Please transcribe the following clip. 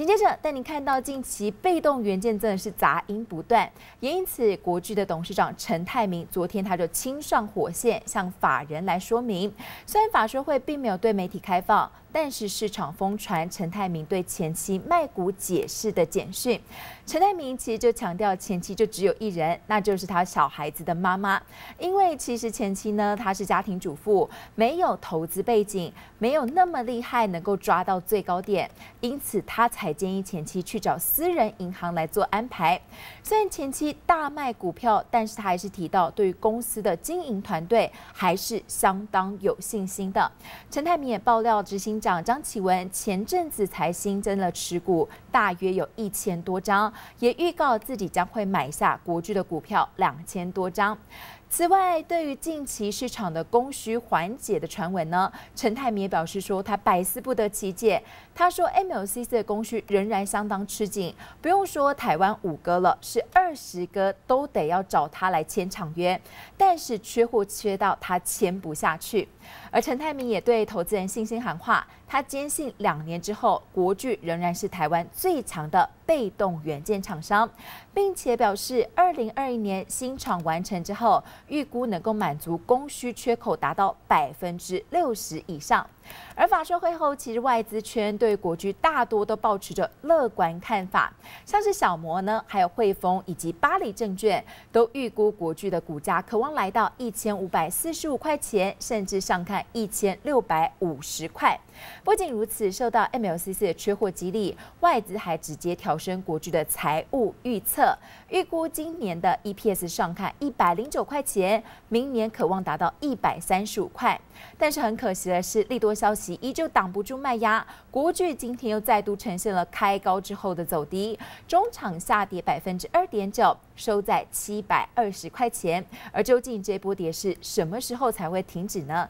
紧接着带你看到近期被动元件真的是杂音不断，也因此国巨的董事长陈泰明昨天他就亲上火线，向法人来说明，虽然法说会并没有对媒体开放。但是市场疯传陈泰明对前妻卖股解释的简讯，陈泰明其实就强调前妻就只有一人，那就是他小孩子的妈妈。因为其实前妻呢，她是家庭主妇，没有投资背景，没有那么厉害能够抓到最高点，因此他才建议前妻去找私人银行来做安排。虽然前妻大卖股票，但是他还是提到对于公司的经营团队还是相当有信心的。陈泰明也爆料执行。长张启文前阵子才新增了持股，大约有一千多张，也预告自己将会买下国巨的股票两千多张。此外，对于近期市场的供需缓解的传闻呢，陈泰明也表示说他百思不得其解。他说，MLCC 的供需仍然相当吃紧，不用说台湾五哥了，是二十哥都得要找他来签长约，但是缺货缺到他签不下去。而陈泰明也对投资人信心喊话，他坚信两年之后，国巨仍然是台湾最强的被动元件厂商，并且表示，二零二一年新厂完成之后，预估能够满足供需缺口达到百分之六十以上。而法说会后，其实外资圈对国巨大多都保持着乐观看法，像是小摩呢，还有汇丰以及巴黎证券都预估国巨的股价渴望来到一千五百四十五块钱，甚至上看一千六百五十块。不仅如此，受到 MLCC 的缺货激励，外资还直接调升国巨的财务预测，预估今年的 EPS 上看一百零九块钱，明年渴望达到一百三十五块。但是很可惜的是，利多消息依旧挡不住卖压，国巨今天又再度呈现了开高之后的走低，中场下跌百分之二点九，收在七百二十块钱。而究竟这波跌势什么时候才会停止呢？